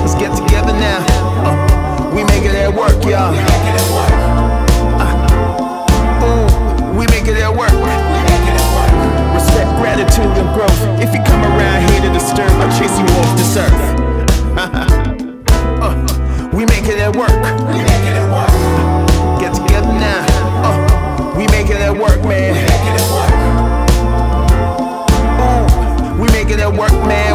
Let's get together now. Uh, we make it at work, y'all. We making it work. Respect, gratitude, and growth. If you come around here to disturb, I'll chase you off this earth. uh, we make it at work. Get together now. Uh, we make it at work, man. We make it at work, man.